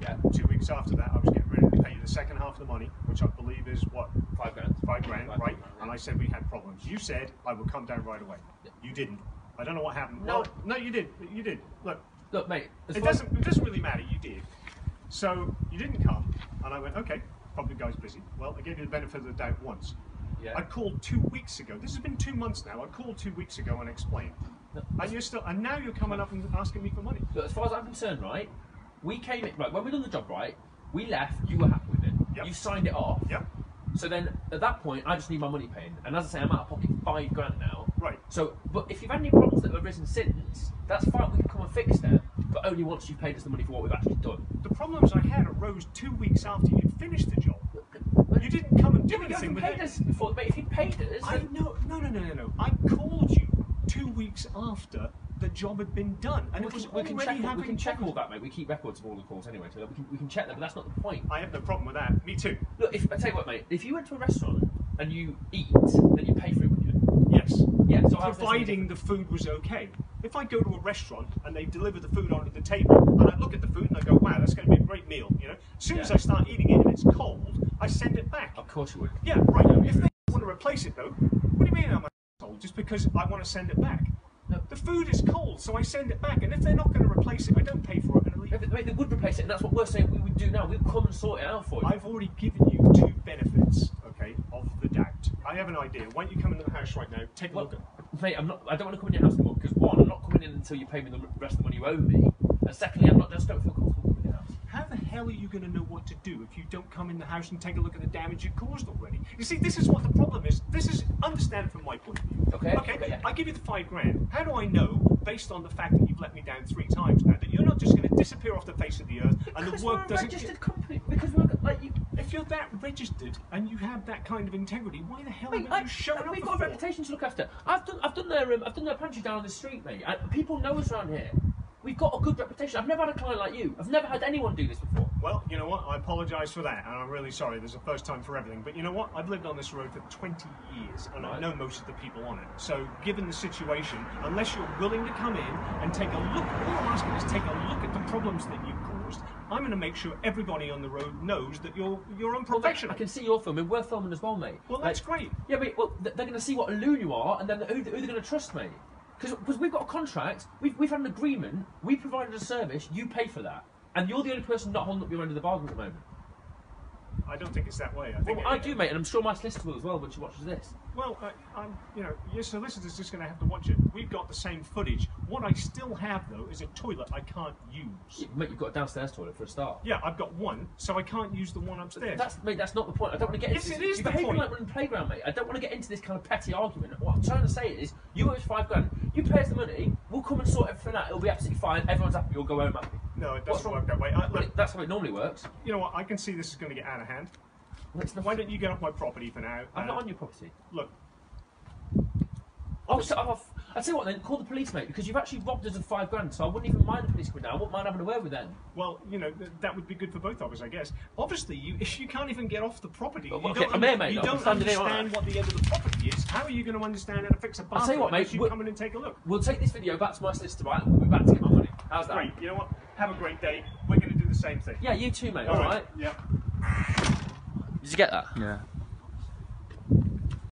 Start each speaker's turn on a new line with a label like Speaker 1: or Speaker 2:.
Speaker 1: Yeah.
Speaker 2: Two weeks after that, I was getting ready to pay you the second half of the money, which I believe is what
Speaker 1: Five grand.
Speaker 2: five grand,
Speaker 1: Five
Speaker 2: right?
Speaker 1: grand,
Speaker 2: And I said we had problems. You said I would come down right away. You didn't. I don't know what happened.
Speaker 1: No.
Speaker 2: Well, no, you did. You did. Look,
Speaker 1: Look, mate.
Speaker 2: It doesn't. It doesn't really matter. You did. So you didn't come, and I went, okay, probably the guy's busy. Well, I gave you the benefit of the doubt once.
Speaker 1: Yeah.
Speaker 2: I called two weeks ago. This has been two months now. I called two weeks ago and explained.
Speaker 1: No.
Speaker 2: And you're still, and now you're coming up and asking me for money.
Speaker 1: Look, as far as I'm concerned, right, we came in, right, when we done the job, right, we left, you were happy with it.
Speaker 2: Yep.
Speaker 1: You signed it off.
Speaker 2: Yep.
Speaker 1: So then, at that point, I just need my money paying. And as I say, I'm out of pocket five grand now.
Speaker 2: Right.
Speaker 1: So, but if you've had any problems that have arisen since, that's fine, we can come and fix them. But only once you've paid us the money for what we've actually done.
Speaker 2: The problems I had arose two weeks after you'd finished the job. You didn't come and do
Speaker 1: Yeah, but you
Speaker 2: anything with
Speaker 1: paid
Speaker 2: it.
Speaker 1: us before, mate. If you'd paid us,
Speaker 2: I no no no no no no. I called you two weeks after the job had been done, and
Speaker 1: we
Speaker 2: it was
Speaker 1: can, we can
Speaker 2: already
Speaker 1: check. all-
Speaker 2: having
Speaker 1: We can check all that, mate. We keep records of all the calls anyway, so we can, we can check that. But that's not the point.
Speaker 2: I have no problem with that. Me too.
Speaker 1: Look, if I tell you what, mate. If you went to a restaurant and you eat, then you pay for it, wouldn't you?
Speaker 2: Yes.
Speaker 1: Yeah. So how's this any
Speaker 2: Providing the food was okay. If I go to a restaurant and they deliver the food onto the table, and I look at the food and I go, "Wow, that's going to be a great meal," you know. As soon as I start eating it and it's cold, I send it back.
Speaker 1: Of course you would.
Speaker 2: Yeah, right.
Speaker 1: Yeah,
Speaker 2: If they want to replace it though, what do you mean I'm a asshole just because I want to send it back? The food is cold, so I send it back, and if they're not going to replace it, I don't pay for it and I leave.
Speaker 1: They would replace it, and that's what we're saying we would do now. We'll come and sort it out for you.
Speaker 2: I've already given you two benefits, okay, of the doubt. I have an idea. Why don't you come into the house right now? Take a
Speaker 1: Well,
Speaker 2: look at.
Speaker 1: mate, I'm not. I don't want to come in your house anymore because one, I'm not coming in until you pay me the rest of the money you owe me, and secondly, I'm not just don't feel comfortable coming in your house.
Speaker 2: How the hell are you going to know what to do if you don't come in the house and take a look at the damage you caused already? You see, this is what the problem is. This is understand from my point of view.
Speaker 1: Okay,
Speaker 2: Okay.
Speaker 1: okay, yeah.
Speaker 2: I give you the five grand. How do I know, based on the fact that you've let me down three times now, that you're not just going to disappear off the face of the earth and
Speaker 1: Because
Speaker 2: the
Speaker 1: we're
Speaker 2: work
Speaker 1: a
Speaker 2: doesn't?
Speaker 1: registered company. Because we're like you.
Speaker 2: If you're that registered and you have that kind of integrity, why the hell
Speaker 1: Mate,
Speaker 2: are you showing up
Speaker 1: we've got a reputation to look after. I've done, I've done their, um, I've done their pantry down on the street, mate. I, people know us around here. We've got a good reputation. I've never had a client like you. I've never had anyone do this before.
Speaker 2: Well, you know what? I apologise for that, and I'm really sorry. There's a first time for everything. But you know what? I've lived on this road for 20 years, and I know most of the people on it. So, given the situation, unless you're willing to come in and take a look, all I'm asking is take a look at the problems that you've caused. I'm going to make sure everybody on the road knows that you're you're
Speaker 1: Well,
Speaker 2: unprofessional.
Speaker 1: I can see you're filming. We're filming as well, mate.
Speaker 2: Well,
Speaker 1: Like,
Speaker 2: that's great.
Speaker 1: Yeah, but well, they're going to see what a loon you are, and then who, who they're going to trust, mate. Because we've got a contract, we've, we've had an agreement, we provided a service, you pay for that. And you're the only person not holding up your end of the bargain at the moment.
Speaker 2: I don't think it's that way. I think
Speaker 1: Well,
Speaker 2: it-
Speaker 1: I do, mate, and I'm sure my solicitor will as well when she watches this.
Speaker 2: Well, I, I'm, you know, your solicitor's just going to have to watch it. We've got the same footage. What I still have, though, is a toilet I can't use.
Speaker 1: Yeah, Mate, you've got a downstairs toilet for a start.
Speaker 2: Yeah, I've got one, so I can't use the one upstairs.
Speaker 1: That's mate. That's not the point. I don't want to get
Speaker 2: Yes,
Speaker 1: into
Speaker 2: it
Speaker 1: this.
Speaker 2: is
Speaker 1: You're
Speaker 2: the point.
Speaker 1: like we're in the playground, mate. I don't want to get into this kind of petty argument. What I'm trying to say is, you owe us five grand. You pay us the money. We'll come and sort everything out. It'll be absolutely fine. Everyone's happy. You'll go home happy.
Speaker 2: No, it
Speaker 1: What's
Speaker 2: doesn't
Speaker 1: wrong?
Speaker 2: work that way. I, look,
Speaker 1: that's how it normally works.
Speaker 2: you know what? I can see this is going to get out of hand.
Speaker 1: Well, it's not-
Speaker 2: Why don't you get off my property for now?
Speaker 1: I'm not on your property.
Speaker 2: Look,
Speaker 1: I'll set off. I'll tell you what then. Call the police, mate, because you've actually robbed us of five grand. So I wouldn't even mind the police coming down. I wouldn't mind having a word with them.
Speaker 2: well, you know th- that would be good for both of us, I guess. Obviously, you if you can't even get off the property,
Speaker 1: Well,
Speaker 2: you
Speaker 1: okay,
Speaker 2: don't,
Speaker 1: I'm here, mate.
Speaker 2: you
Speaker 1: I'm
Speaker 2: don't
Speaker 1: standing here, aren't I?
Speaker 2: understand what the end of the property is. How are you going to understand how to fix a bathroom
Speaker 1: I'll tell you what, mate,
Speaker 2: unless you
Speaker 1: we-
Speaker 2: come in and take a look?
Speaker 1: We'll take this video back to my solicitor, right? and We'll be back to get my money. How's that?
Speaker 2: Great. You know what? Have a great day. We're going to do the same thing.
Speaker 1: Yeah, you too, mate. All right.
Speaker 2: Yeah.
Speaker 1: Did you get that?
Speaker 3: Yeah.